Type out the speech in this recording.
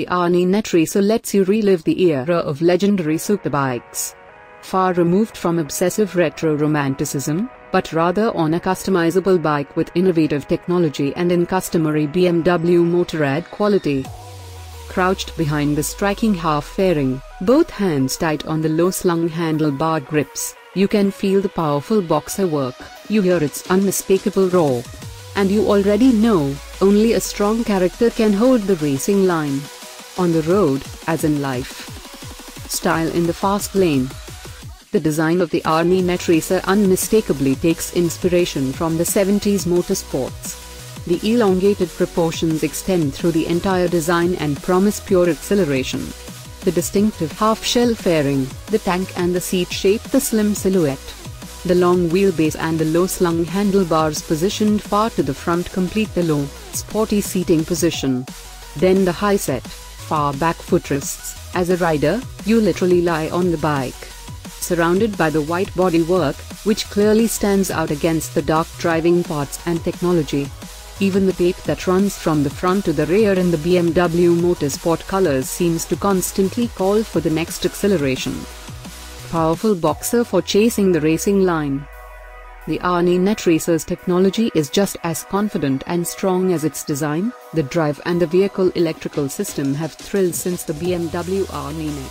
The R nineT Racer lets you relive the era of legendary superbikes. Far removed from obsessive retro romanticism, but rather on a customizable bike with innovative technology and in customary BMW Motorrad quality. Crouched behind the striking half fairing, both hands tight on the low-slung handlebar grips, you can feel the powerful boxer work, you hear its unmistakable roar. And you already know, only a strong character can hold the racing line. On the road, as in life. Style in the fast lane. The design of the R nineT Racer unmistakably takes inspiration from the 70s motorsports. The elongated proportions extend through the entire design and promise pure acceleration. The distinctive half-shell fairing, the tank and the seat shape the slim silhouette. The long wheelbase and the low-slung handlebars positioned far to the front complete the low, sporty seating position. Then the high-set, far back footrests. As a rider, you literally lie on the bike surrounded by the white bodywork, which clearly stands out against the dark driving parts and technology. Even the tape that runs from the front to the rear in the BMW Motorsport colors seems to constantly call for the next acceleration. Powerful boxer for chasing the racing line. The R nineT Racer's technology is just as confident and strong as its design, the drive and the vehicle electrical system have thrilled since the BMW R nineT.